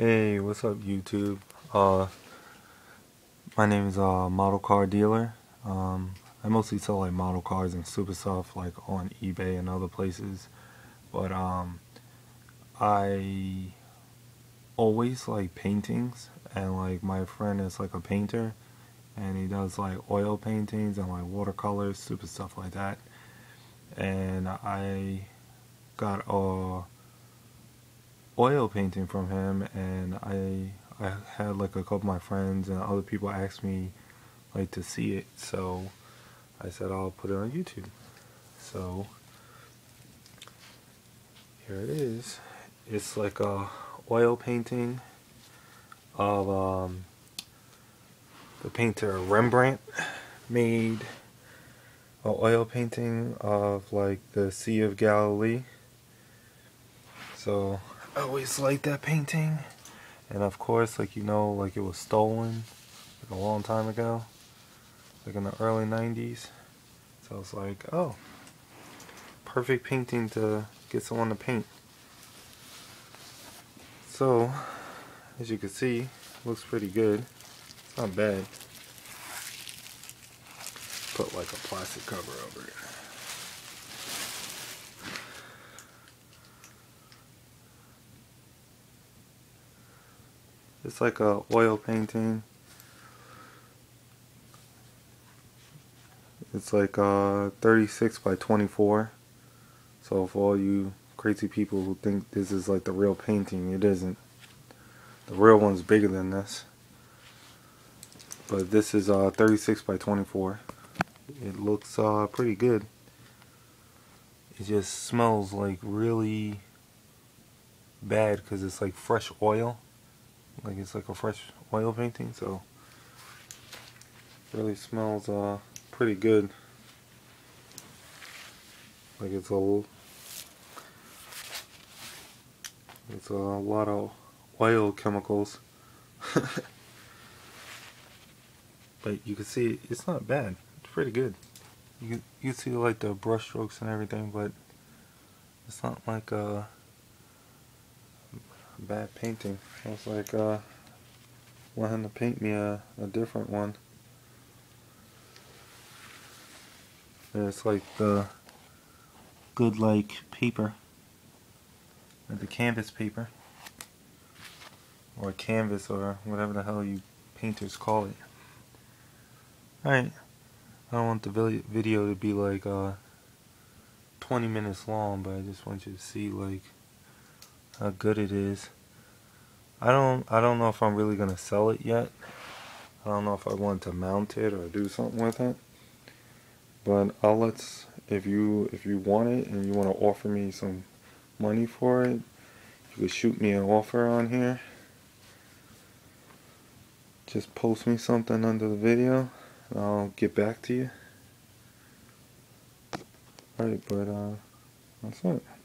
Hey, what's up YouTube? Uh, my name is uh, Model Car Dealer. Um, I mostly sell like model cars and super stuff like on eBay and other places. But um, I always like paintings and like my friend is like a painter and he does like oil paintings and like watercolors, super stuff like that. And I got a oil painting from him and I I had like a couple of my friends and other people asked me like to see it so I said I'll put it on YouTube. So here it is. It's like a oil painting of um, the painter Rembrandt made an oil painting of like the Sea of Galilee. So I always liked that painting. And of course, like you know, like it was stolen like a long time ago, like in the early 90s. So I was like, oh, perfect painting to get someone to paint. So, as you can see, looks pretty good. It's not bad. Put like a plastic cover over it. It's like a oil painting. It's like uh, 36 by 24. So for all you crazy people who think this is like the real painting, it isn't. The real one's bigger than this. But this is uh, 36 by 24. It looks uh, pretty good. It just smells like really bad because it's like fresh oil like it's like a fresh oil painting so really smells uh pretty good. Like it's a it's a lot of oil chemicals. But you can see it's not bad. It's pretty good. You you see like the brush strokes and everything but it's not like uh bad painting. I was like, uh, wanting to paint me a, a different one. And it's like the good like paper, like the canvas paper, or canvas or whatever the hell you painters call it. Alright, I don't want the video to be like uh, 20 minutes long, but I just want you to see like how good it is. I don't I don't know if I'm really gonna sell it yet. I don't know if I want to mount it or do something with it. But I'll let's if you if you want it and you want to offer me some money for it, you could shoot me an offer on here. Just post me something under the video and I'll get back to you. Alright, but uh that's it.